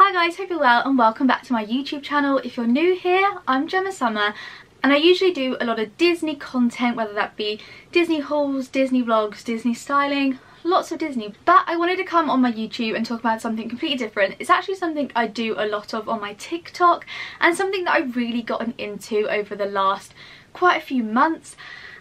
Hi guys, hope you're well and welcome back to my YouTube channel. If you're new here, I'm Gemma Summer and I usually do a lot of Disney content, whether that be Disney hauls, Disney vlogs, Disney styling, lots of Disney. But I wanted to come on my YouTube and talk about something completely different. It's actually something I do a lot of on my TikTok and something that I've really gotten into over the last quite a few months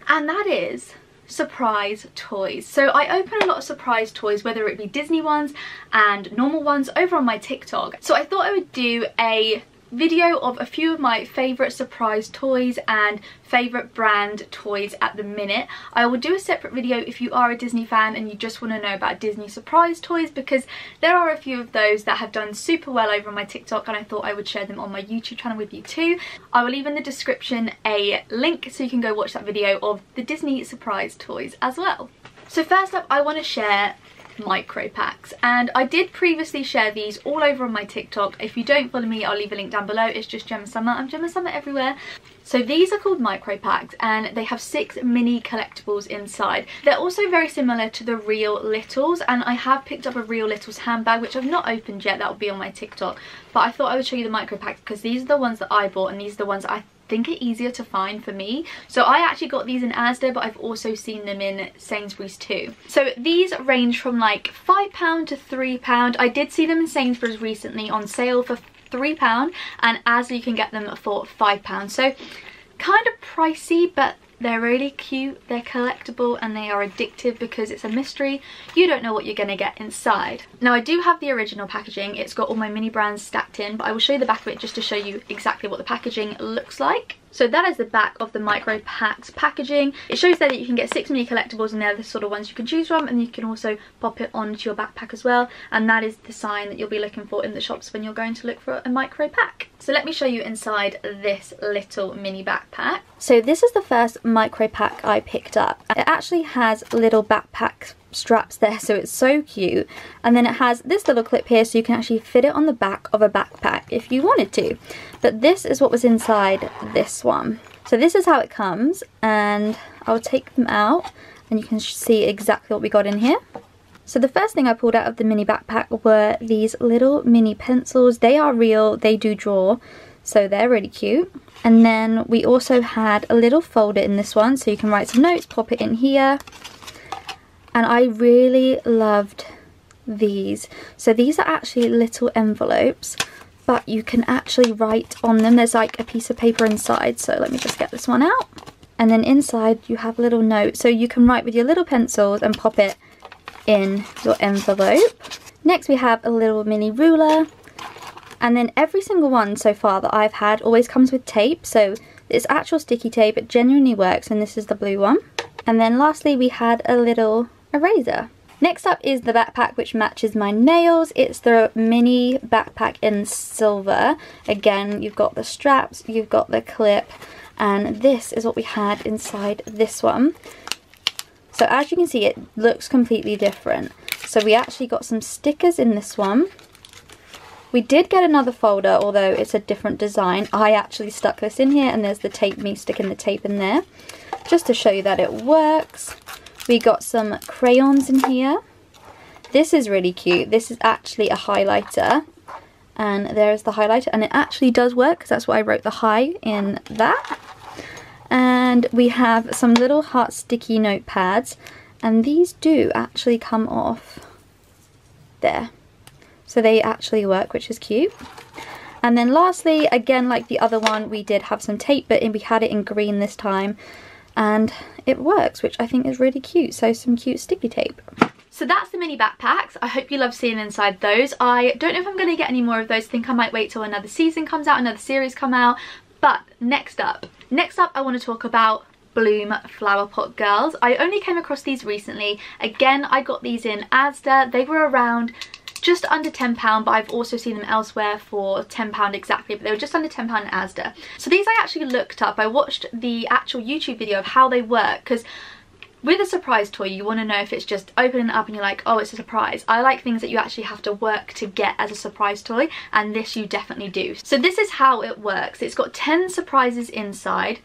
and that is surprise toys. So I open a lot of surprise toys, whether it be Disney ones and normal ones over on my TikTok. So I thought I would do a video of a few of my favourite surprise toys and favourite brand toys at the minute. I will do a separate video if you are a Disney fan and you just want to know about Disney surprise toys because there are a few of those that have done super well over on my TikTok and I thought I would share them on my YouTube channel with you too. I will leave in the description a link so you can go watch that video of the Disney surprise toys as well. So first up I want to share micro packs and I did previously share these all over on my TikTok. If you don't follow me I'll leave a link down below. It's just Gemma Summer. I'm Gemma Summer everywhere. So these are called micro packs and they have six mini collectibles inside. They're also very similar to the Real Littles and I have picked up a Real Littles handbag which I've not opened yet. That will be on my TikTok. But I thought I would show you the micro packs because these are the ones that I bought and these are the ones I think are easier to find for me. So I actually got these in Asda, but I've also seen them in Sainsbury's too. So these range from like £5 to £3. I did see them in Sainsbury's recently on sale for £3 and Asda you can get them for £5. So kind of pricey, but they're really cute, they're collectible and they are addictive because it's a mystery. You don't know what you're going to get inside. Now I do have the original packaging. It's got all my mini brands stacked in, but I will show you the back of it just to show you exactly what the packaging looks like. So that is the back of the micro packs packaging. It shows there that you can get six mini collectibles and they're the sort of ones you can choose from and you can also pop it onto your backpack as well. And that is the sign that you'll be looking for in the shops when you're going to look for a micro pack. So let me show you inside this little mini backpack. So this is the first micro pack I picked up. It actually has little backpack straps there so it's so cute. And then it has this little clip here so you can actually fit it on the back of a backpack if you wanted to. But this is what was inside this one. So this is how it comes and I'll take them out and you can see exactly what we got in here. So the first thing I pulled out of the mini backpack were these little mini pencils. They are real they do draw so they're really cute. And then we also had a little folder in this one so you can write some notes pop it in here and I really loved these. So these are actually little envelopes but you can actually write on them. There's like a piece of paper inside so let me just get this one out. And then inside you have a little note. so you can write with your little pencils and pop it in your envelope. Next we have a little mini ruler and then every single one so far that I've had always comes with tape so it's actual sticky tape, it genuinely works and this is the blue one. And then lastly we had a little eraser. Next up is the backpack which matches my nails. It's the mini backpack in silver. Again, you've got the straps, you've got the clip, and this is what we had inside this one. So as you can see, it looks completely different. So we actually got some stickers in this one. We did get another folder, although it's a different design. I actually stuck this in here, and there's the tape, me sticking the tape in there, just to show you that it works. We got some crayons in here. This is really cute. This is actually a highlighter. And there's the highlighter. And it actually does work because that's why I wrote the high in that. And we have some little heart sticky notepads. And these do actually come off there. So they actually work, which is cute. And then lastly, again like the other one, we did have some tape, but we had it in green this time and it works, which I think is really cute. So some cute sticky tape. So that's the mini backpacks. I hope you love seeing inside those. I don't know if I'm going to get any more of those. I think I might wait till another season comes out, another series come out. But next up, next up I want to talk about Bloom Flower Pot Girls. I only came across these recently. Again, I got these in Asda. They were around just under £10 but I've also seen them elsewhere for £10 exactly but they were just under £10 in Asda. So these I actually looked up. I watched the actual YouTube video of how they work because with a surprise toy you want to know if it's just opening it up and you're like oh it's a surprise i like things that you actually have to work to get as a surprise toy and this you definitely do so this is how it works it's got 10 surprises inside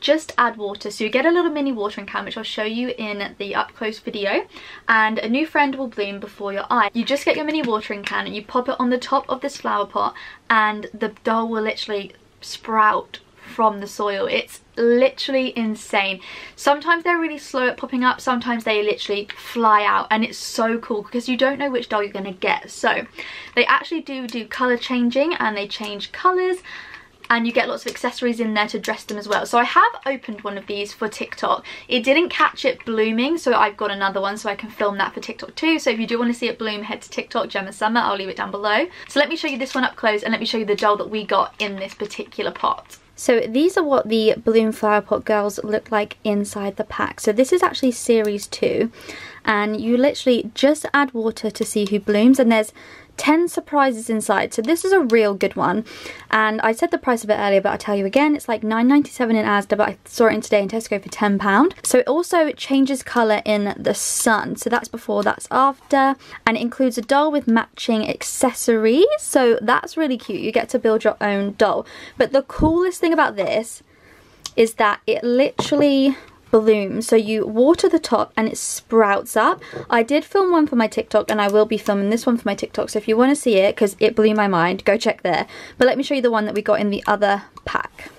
just add water. So you get a little mini watering can, which I'll show you in the up close video. And a new friend will bloom before your eye. You just get your mini watering can and you pop it on the top of this flower pot and the doll will literally sprout from the soil. It's literally insane. Sometimes they're really slow at popping up, sometimes they literally fly out and it's so cool because you don't know which doll you're going to get. So they actually do do colour changing and they change colours and you get lots of accessories in there to dress them as well. So I have opened one of these for TikTok. It didn't catch it blooming, so I've got another one so I can film that for TikTok too. So if you do want to see it bloom, head to TikTok, Gemma Summer. I'll leave it down below. So let me show you this one up close and let me show you the doll that we got in this particular pot. So these are what the Bloom Flower Pot girls look like inside the pack. So this is actually series 2 and you literally just add water to see who blooms and there's 10 surprises inside. So this is a real good one. And I said the price of it earlier, but I'll tell you again, it's like 9.97 in Asda, but I saw it in today in Tesco for £10. So it also changes colour in the sun. So that's before, that's after. And it includes a doll with matching accessories. So that's really cute. You get to build your own doll. But the coolest thing about this is that it literally bloom so you water the top and it sprouts up. I did film one for my tiktok and i will be filming this one for my tiktok. So if you want to see it because it blew my mind go check there. But let me show you the one that we got in the other pack.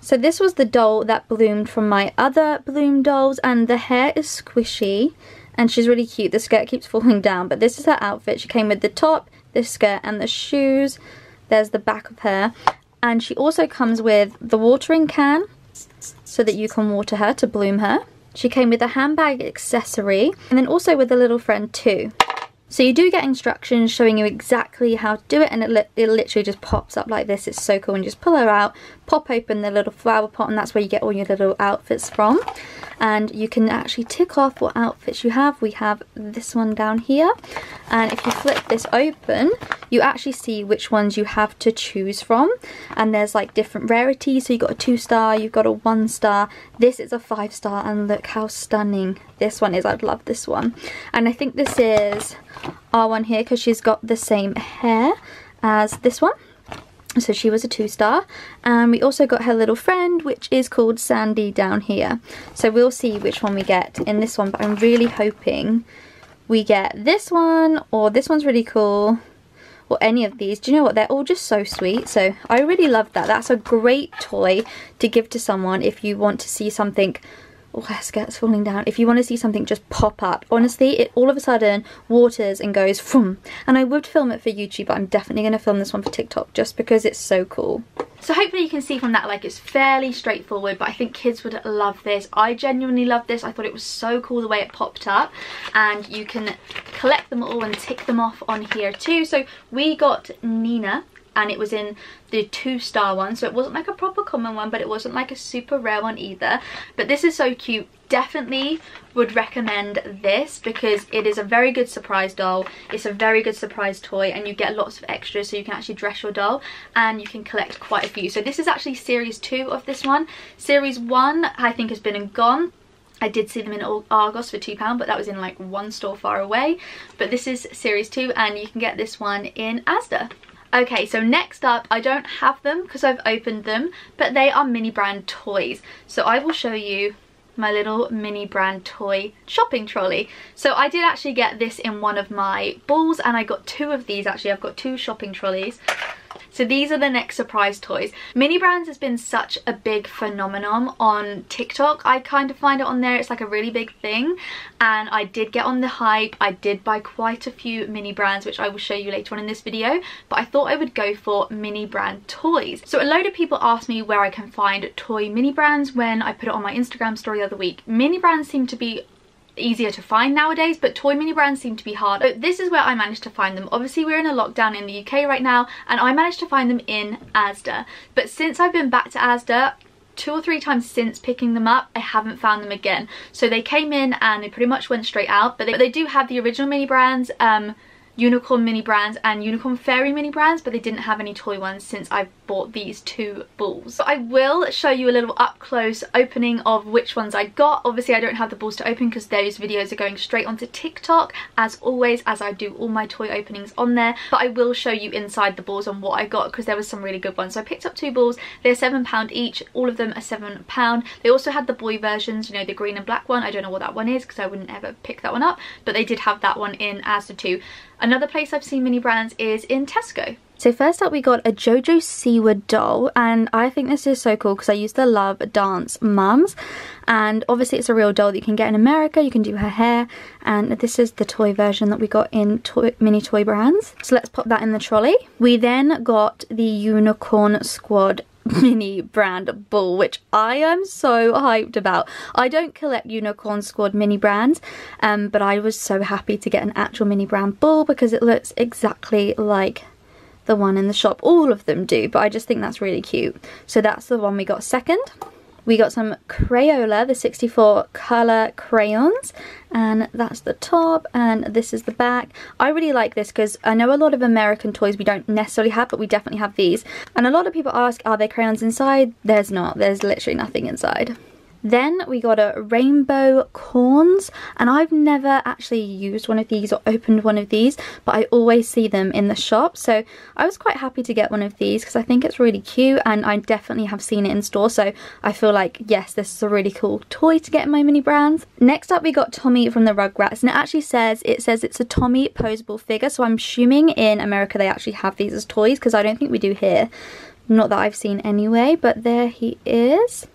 So this was the doll that bloomed from my other bloom dolls and the hair is squishy and she's really cute. The skirt keeps falling down but this is her outfit. She came with the top the skirt and the shoes. There's the back of her. And she also comes with the watering can so that you can water her to bloom her. She came with a handbag accessory and then also with a little friend too. So you do get instructions showing you exactly how to do it and it, li it literally just pops up like this. It's so cool and you just pull her out, pop open the little flower pot and that's where you get all your little outfits from. And you can actually tick off what outfits you have. We have this one down here. And if you flip this open you actually see which ones you have to choose from. And there's like different rarities. So you've got a two star, you've got a one star, this is a five star and look how stunning. This one is. I'd love this one. And I think this is our one here because she's got the same hair as this one so she was a two star and we also got her little friend which is called Sandy down here. So we'll see which one we get in this one but I'm really hoping we get this one or this one's really cool or any of these. Do you know what? They're all just so sweet. So I really love that. That's a great toy to give to someone if you want to see something oh her skirt's falling down. If you want to see something just pop up honestly it all of a sudden waters and goes from and I would film it for YouTube but I'm definitely going to film this one for TikTok just because it's so cool. So hopefully you can see from that like it's fairly straightforward but I think kids would love this. I genuinely love this. I thought it was so cool the way it popped up. And you can collect them all and tick them off on here too. So we got Nina and it was in the two star one so it wasn't like a proper common one but it wasn't like a super rare one either. But this is so cute. Definitely would recommend this because it is a very good surprise doll. It's a very good surprise toy and you get lots of extras so you can actually dress your doll and you can collect quite a few. So this is actually series two of this one. Series one i think has been and gone. I did see them in Argos for £2 but that was in like one store far away. But this is series 2 and you can get this one in Asda. Okay, so next up, I don't have them because I've opened them, but they are mini brand toys. So I will show you my little mini brand toy shopping trolley. So I did actually get this in one of my balls and I got two of these actually. I've got two shopping trolleys. So these are the next surprise toys. Mini brands has been such a big phenomenon on TikTok. I kind of find it on there. It's like a really big thing. And I did get on the hype. I did buy quite a few mini brands, which I will show you later on in this video. But I thought I would go for mini brand toys. So a load of people asked me where I can find toy mini brands when I put it on my Instagram story the other week. Mini brands seem to be easier to find nowadays but toy mini brands seem to be hard but this is where I managed to find them. Obviously we're in a lockdown in the UK right now and I managed to find them in Asda. But since I've been back to Asda two or three times since picking them up I haven't found them again. So they came in and they pretty much went straight out but they, they do have the original mini brands um unicorn mini brands and unicorn fairy mini brands but they didn't have any toy ones since I've bought these two balls. So I will show you a little up close opening of which ones I got. Obviously I don't have the balls to open because those videos are going straight onto TikTok as always as I do all my toy openings on there. But I will show you inside the balls on what I got because there was some really good ones. So I picked up two balls. They're £7 each. All of them are £7. They also had the boy versions, you know, the green and black one. I don't know what that one is because I wouldn't ever pick that one up. But they did have that one in as the two. Another place I've seen mini brands is in Tesco. So first up we got a Jojo Siwa doll and I think this is so cool because I used to love Dance Mums and obviously it's a real doll that you can get in America, you can do her hair and this is the toy version that we got in toy, mini toy brands. So let's pop that in the trolley. We then got the Unicorn Squad mini brand ball which I am so hyped about. I don't collect Unicorn Squad mini brands um, but I was so happy to get an actual mini brand ball because it looks exactly like the one in the shop. All of them do, but I just think that's really cute. So that's the one we got second. We got some Crayola, the 64 colour crayons, and that's the top, and this is the back. I really like this because I know a lot of American toys we don't necessarily have, but we definitely have these. And a lot of people ask, are there crayons inside? There's not. There's literally nothing inside. Then we got a Rainbocorns and I've never actually used one of these or opened one of these but I always see them in the shop so I was quite happy to get one of these because I think it's really cute and I definitely have seen it in store so I feel like yes this is a really cool toy to get in my mini brands. Next up we got Tommy from the Rugrats and it actually says it says it's a Tommy posable figure so I'm assuming in America they actually have these as toys because I don't think we do here. Not that I've seen anyway but there he is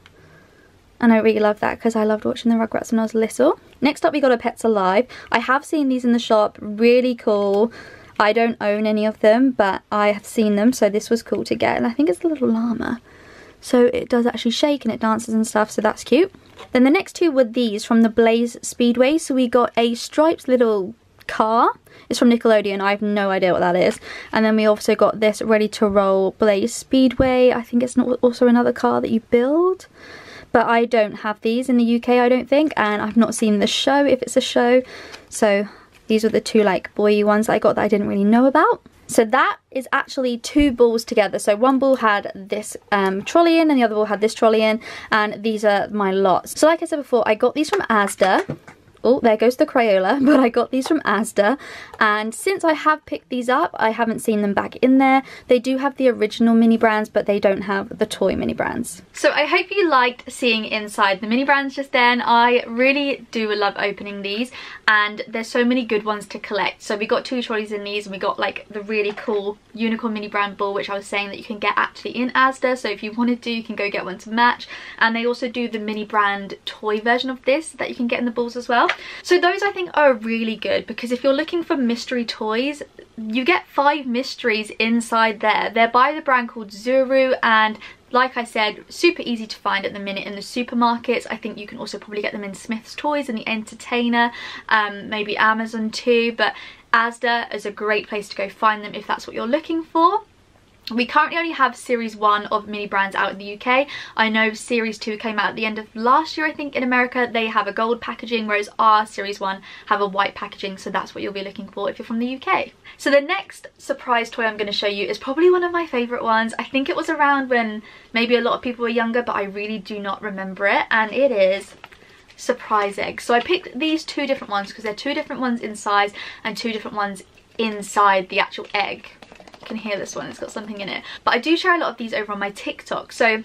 and I really love that because I loved watching the Rugrats when I was little. Next up we got a Pets Alive. I have seen these in the shop, really cool. I don't own any of them but I have seen them so this was cool to get and I think it's a little llama. So it does actually shake and it dances and stuff so that's cute. Then the next two were these from the Blaze Speedway. So we got a striped little car. It's from Nickelodeon. I have no idea what that is. And then we also got this Ready to Roll Blaze Speedway. I think it's also another car that you build but I don't have these in the UK I don't think and I've not seen the show if it's a show so these are the two like boy ones I got that I didn't really know about. So that is actually two balls together. So one ball had this um, trolley in and the other ball had this trolley in and these are my lots. So like I said before, I got these from Asda Oh, there goes the Crayola, but I got these from Asda. And since I have picked these up, I haven't seen them back in there. They do have the original mini brands, but they don't have the toy mini brands. So I hope you liked seeing inside the mini brands just then. I really do love opening these and there's so many good ones to collect. So we got two trolleys in these and we got like the really cool unicorn mini brand ball, which I was saying that you can get actually in Asda. So if you wanted to, do, you can go get one to match. And they also do the mini brand toy version of this that you can get in the balls as well. So those I think are really good because if you're looking for mystery toys, you get five mysteries inside there. They're by the brand called Zuru and like I said, super easy to find at the minute in the supermarkets. I think you can also probably get them in Smyths Toys and The Entertainer, um, maybe Amazon too, but Asda is a great place to go find them if that's what you're looking for. We currently only have series 1 of mini brands out in the UK. I know series 2 came out at the end of last year I think in America. They have a gold packaging whereas our series 1 have a white packaging so that's what you'll be looking for if you're from the UK. So the next surprise toy I'm going to show you is probably one of my favourite ones. I think it was around when maybe a lot of people were younger but I really do not remember it and it is surprise egg. So I picked these two different ones because they're two different ones in size and two different ones inside the actual egg can hear this one, it's got something in it. But I do share a lot of these over on my TikTok. So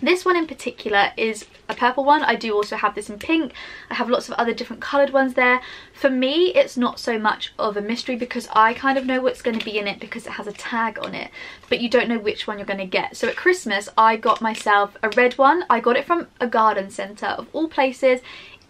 this one in particular is a purple one. I do also have this in pink. I have lots of other different coloured ones there. For me, it's not so much of a mystery because I kind of know what's going to be in it because it has a tag on it. But you don't know which one you're going to get. So at Christmas, I got myself a red one. I got it from a garden centre of all places.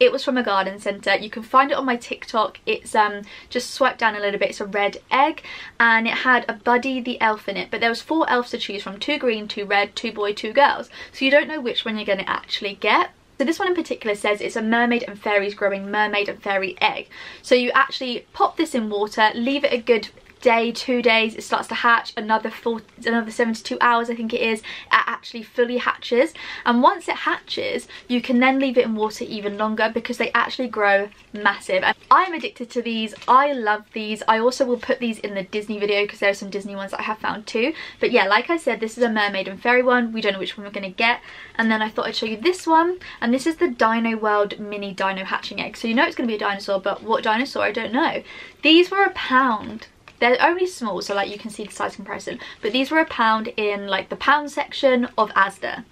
It was from a garden centre. You can find it on my TikTok. It's um just swipe down a little bit. It's a red egg and it had a Buddy the elf in it. But there was four elves to choose from. Two green, two red, two boy, two girls. So you don't know which one you're going to actually get. So this one in particular says it's a mermaid and fairies growing mermaid and fairy egg. So you actually pop this in water, leave it a good day, two days, it starts to hatch. Another four, another 72 hours, I think it is, it actually fully hatches. And once it hatches, you can then leave it in water even longer because they actually grow massive. And I'm addicted to these. I love these. I also will put these in the Disney video because there are some Disney ones that I have found too. But yeah, like I said, this is a mermaid and fairy one. We don't know which one we're going to get. And then I thought I'd show you this one. And this is the Dino World mini dino hatching egg. So you know it's going to be a dinosaur, but what dinosaur, I don't know. These were a pound they're only small, so like you can see the size comparison. But these were a pound in like the pound section of Asda.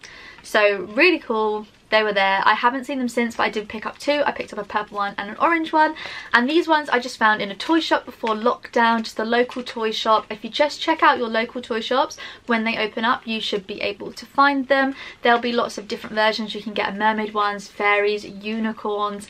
So really cool. They were there. I haven't seen them since, but I did pick up two. I picked up a purple one and an orange one. And these ones I just found in a toy shop before lockdown, just a local toy shop. If you just check out your local toy shops, when they open up, you should be able to find them. There'll be lots of different versions. You can get mermaid ones, fairies, unicorns,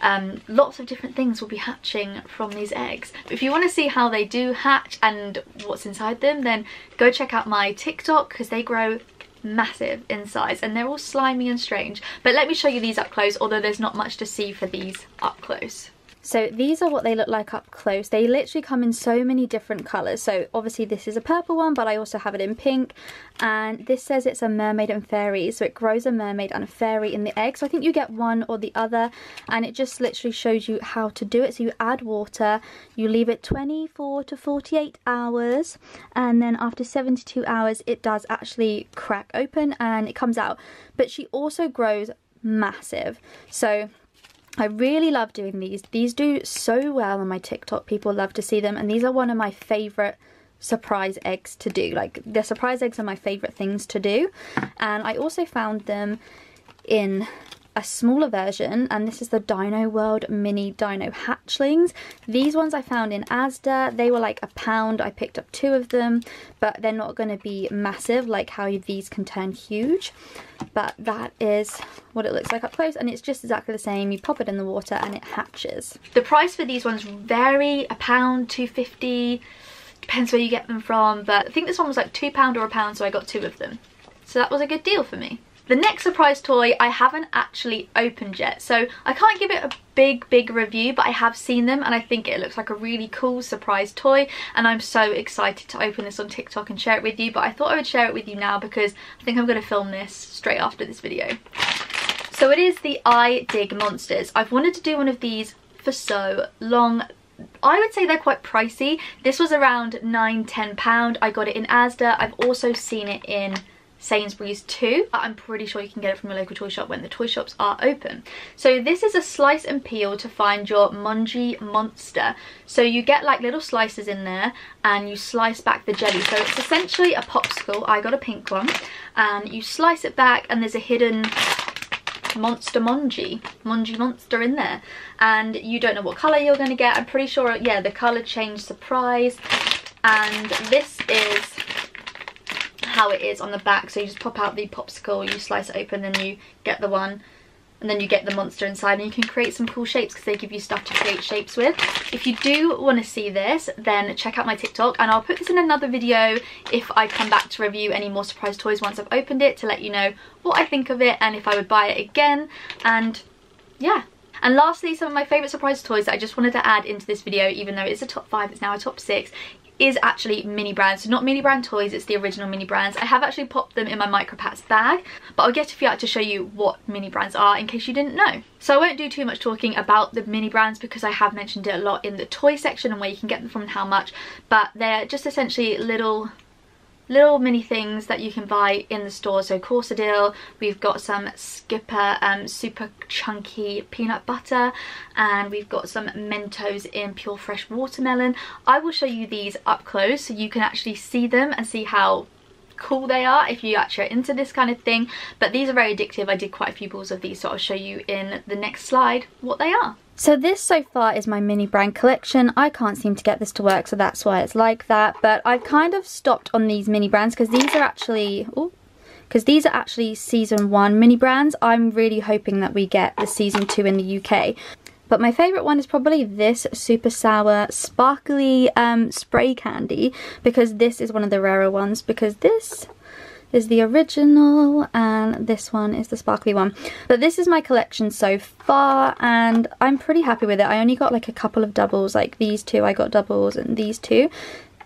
um, lots of different things will be hatching from these eggs. If you want to see how they do hatch and what's inside them, then go check out my TikTok because they grow massive in size and they're all slimy and strange. But let me show you these up close, although there's not much to see for these up close. So these are what they look like up close. They literally come in so many different colours. So obviously this is a purple one, but I also have it in pink. And this says it's a mermaid and fairy. So it grows a mermaid and a fairy in the egg. So I think you get one or the other. And it just literally shows you how to do it. So you add water, you leave it 24 to 48 hours. And then after 72 hours, it does actually crack open and it comes out. But she also grows massive. So I really love doing these. These do so well on my TikTok. People love to see them. And these are one of my favourite surprise eggs to do. Like, the surprise eggs are my favourite things to do. And I also found them in a smaller version and this is the Dino World mini dino hatchlings. These ones I found in Asda, they were like a pound, I picked up two of them but they're not going to be massive like how these can turn huge but that is what it looks like up close and it's just exactly the same, you pop it in the water and it hatches. The price for these ones vary, a pound, 250 depends where you get them from but I think this one was like two pound or a pound so I got two of them. So that was a good deal for me. The next surprise toy I haven't actually opened yet, so I can't give it a big, big review, but I have seen them and I think it looks like a really cool surprise toy and I'm so excited to open this on TikTok and share it with you, but I thought I would share it with you now because I think I'm going to film this straight after this video. So it is the I Dig Monsters. I've wanted to do one of these for so long, I would say they're quite pricey. This was around 9 10 pound. I got it in Asda. I've also seen it in Sainsbury's too. I'm pretty sure you can get it from a local toy shop when the toy shops are open. So this is a slice and peel to find your Mungie Monster. So you get like little slices in there and you slice back the jelly. So it's essentially a popsicle. I got a pink one. And you slice it back and there's a hidden monster Mungie, Mungie monster in there. And you don't know what colour you're going to get. I'm pretty sure, yeah, the colour change surprise. And this is how it is on the back. So you just pop out the popsicle, you slice it open, then you get the one and then you get the monster inside and you can create some cool shapes because they give you stuff to create shapes with. If you do want to see this, then check out my TikTok and I'll put this in another video if I come back to review any more surprise toys once I've opened it to let you know what I think of it and if I would buy it again and yeah. And lastly, some of my favourite surprise toys that I just wanted to add into this video, even though it's a top 5, it's now a top 6, is actually mini brands. So not mini brand toys, it's the original mini brands. I have actually popped them in my micro packs bag, but I'll get a few out to show you what mini brands are in case you didn't know. So I won't do too much talking about the mini brands because I have mentioned it a lot in the toy section and where you can get them from and how much, but they're just essentially little little mini things that you can buy in the store. So Corsodyl, we've got some Skippy um, super chunky peanut butter and we've got some Mentos in pure fresh watermelon. I will show you these up close so you can actually see them and see how cool they are if you actually are into this kind of thing but these are very addictive I did quite a few balls of these so I'll show you in the next slide what they are so this so far is my mini brand collection. I can't seem to get this to work, so that's why it's like that. But I've kind of stopped on these mini brands because these are actually... because these are actually season one mini brands. I'm really hoping that we get the season two in the UK. But my favourite one is probably this super sour sparkly um, spray candy because this is one of the rarer ones because this is the original and this one is the sparkly one. But this is my collection so far and I'm pretty happy with it. I only got like a couple of doubles, like these two I got doubles and these two.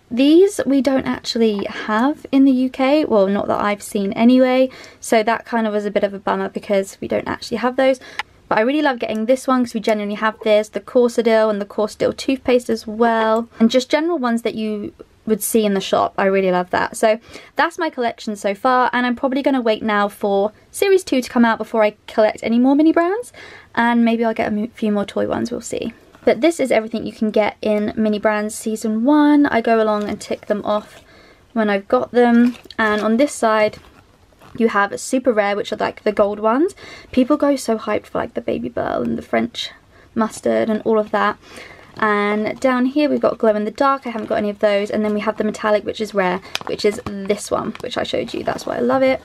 These we don't actually have in the UK, well not that I've seen anyway, so that kind of was a bit of a bummer because we don't actually have those. But I really love getting this one because we genuinely have this, the Corsodyl and the Corsodyl toothpaste as well. And just general ones that you would see in the shop. I really love that. So that's my collection so far and I'm probably going to wait now for series 2 to come out before I collect any more mini brands and maybe I'll get a few more toy ones, we'll see. But this is everything you can get in Mini Brands Season 1. I go along and tick them off when I've got them. And on this side, you have a super rare, which are like the gold ones. People go so hyped for like the Babybel and the French mustard and all of that. And down here we've got glow in the dark, I haven't got any of those. And then we have the metallic, which is rare, which is this one, which I showed you. That's why I love it.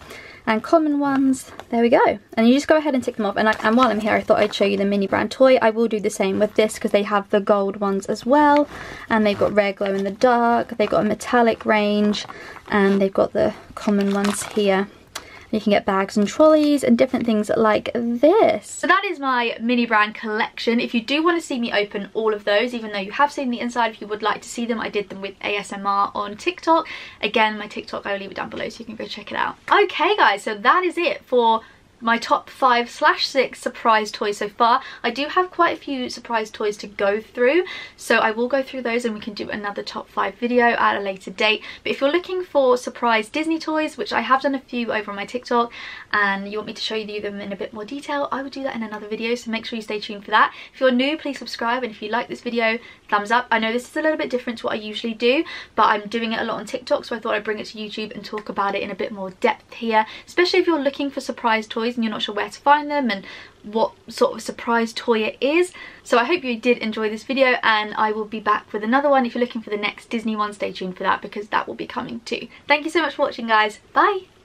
And common ones there we go. And you just go ahead and tick them off. And, I, and while I'm here I thought I'd show you the mini brand toy. I will do the same with this because they have the gold ones as well. And they've got rare glow in the dark. They've got a metallic range. And they've got the common ones here you can get bags and trolleys and different things like this. So that is my mini brand collection. If you do want to see me open all of those, even though you have seen the inside, if you would like to see them, I did them with ASMR on TikTok. Again, my TikTok, I will leave it down below so you can go check it out. Okay guys, so that is it for my top five slash six surprise toys so far. I do have quite a few surprise toys to go through, so I will go through those and we can do another top five video at a later date. But if you're looking for surprise Disney toys, which I have done a few over on my TikTok, and you want me to show you them in a bit more detail, I will do that in another video, so make sure you stay tuned for that. If you're new, please subscribe, and if you like this video, thumbs up. I know this is a little bit different to what I usually do, but I'm doing it a lot on TikTok, so I thought I'd bring it to YouTube and talk about it in a bit more depth here, especially if you're looking for surprise toys and you're not sure where to find them and what sort of surprise toy it is. So I hope you did enjoy this video and I will be back with another one. If you're looking for the next Disney one, stay tuned for that because that will be coming too. Thank you so much for watching guys. Bye!